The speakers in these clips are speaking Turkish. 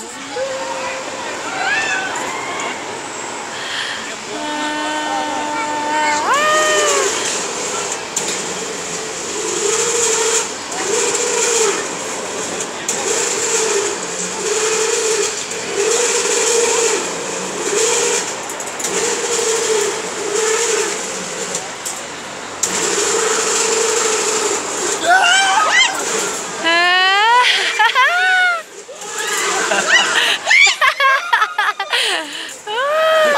Yes!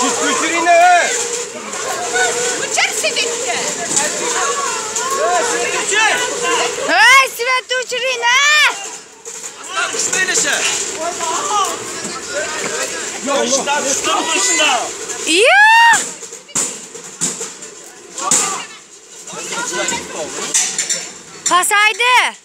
Şişmişirine. Uçar Sivet'te. Sivet uçar. Hey Sivet uçurine. Aslan kışta inişe. Kışta kışta kışta. İyi. Pasaydı.